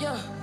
Yeah.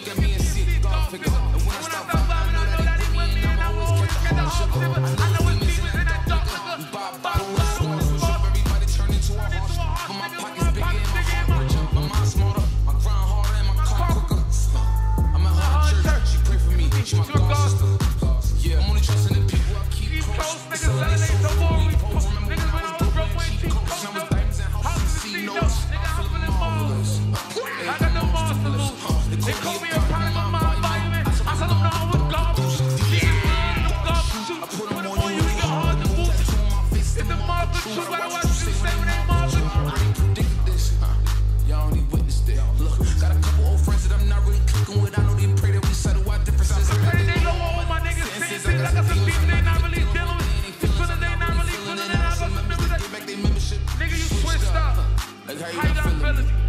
Look at me How